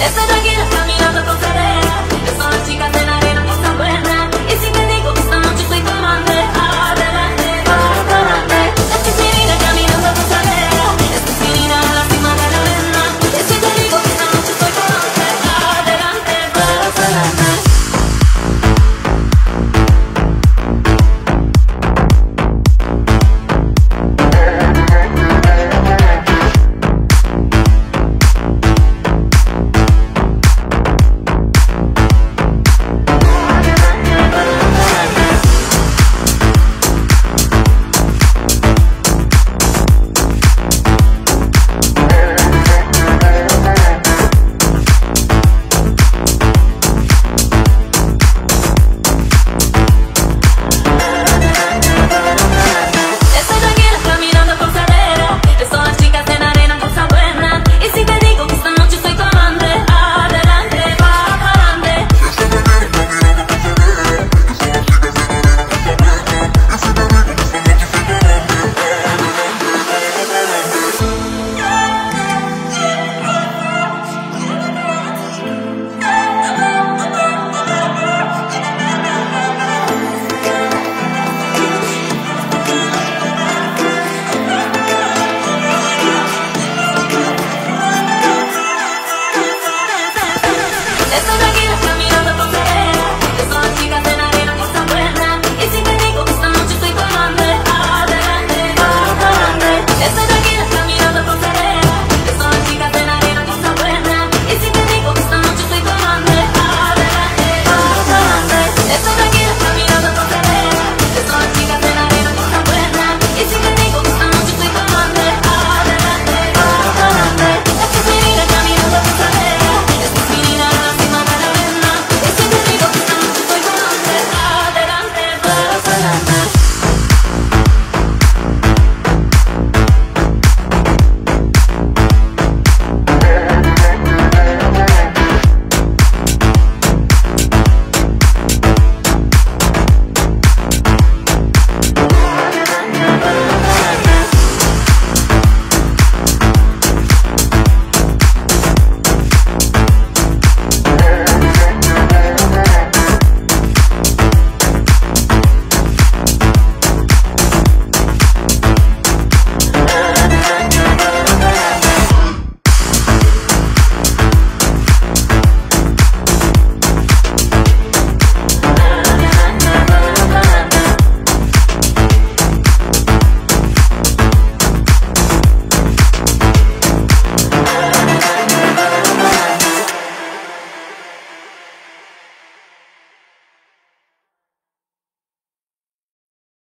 安らぎの髪のとされ嘘の時間で